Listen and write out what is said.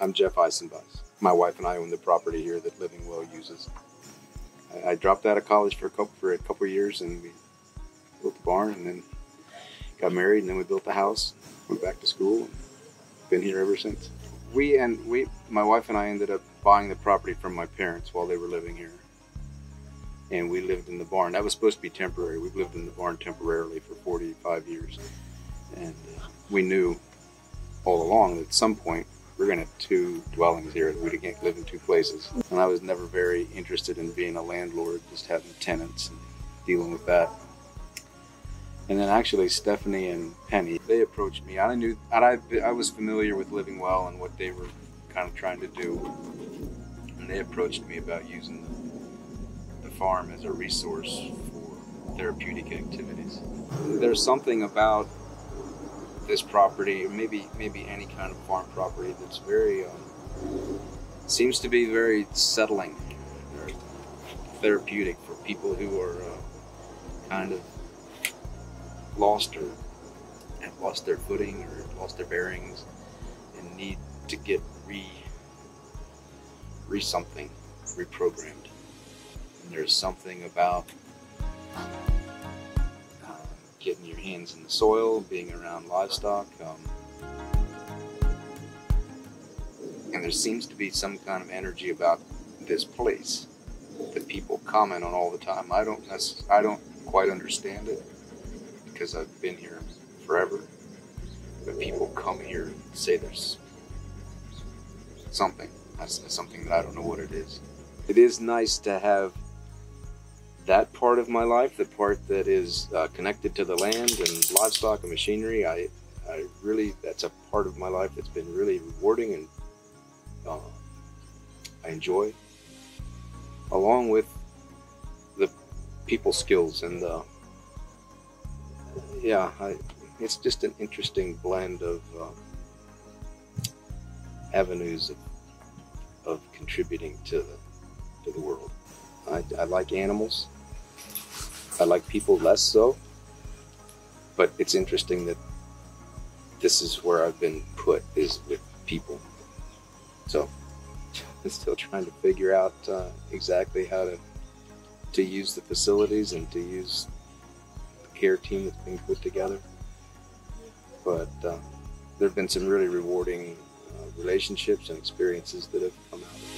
I'm Jeff Eisenbus. My wife and I own the property here that Living Well uses. I, I dropped out of college for a couple for a couple years, and we built a barn, and then got married, and then we built the house. Went back to school. And been here ever since. We and we, my wife and I ended up buying the property from my parents while they were living here, and we lived in the barn. That was supposed to be temporary. We've lived in the barn temporarily for 45 years, and uh, we knew all along that at some point we're going to have two dwellings here. We can't live in two places. And I was never very interested in being a landlord, just having tenants and dealing with that. And then actually Stephanie and Penny, they approached me. I knew I, I was familiar with Living Well and what they were kind of trying to do. And they approached me about using the, the farm as a resource for therapeutic activities. There's something about this property, or maybe maybe any kind of farm property, that's very um, seems to be very settling, very therapeutic for people who are uh, kind of lost or have lost their footing or lost their bearings and need to get re re something reprogrammed. And there's something about getting your hands in the soil, being around livestock. Um, and there seems to be some kind of energy about this place that people comment on all the time. I don't I don't quite understand it because I've been here forever. But people come here and say there's something. That's something that I don't know what it is. It is nice to have that part of my life, the part that is uh, connected to the land and livestock and machinery, I, I really, that's a part of my life that's been really rewarding and uh, I enjoy, along with the people skills and the, yeah, I, it's just an interesting blend of uh, avenues of, of contributing to the, to the world. I, I like animals. I like people less so. But it's interesting that this is where I've been put is with people. So I'm still trying to figure out uh, exactly how to to use the facilities and to use the care team that's being put together. But uh, there have been some really rewarding uh, relationships and experiences that have come out of it.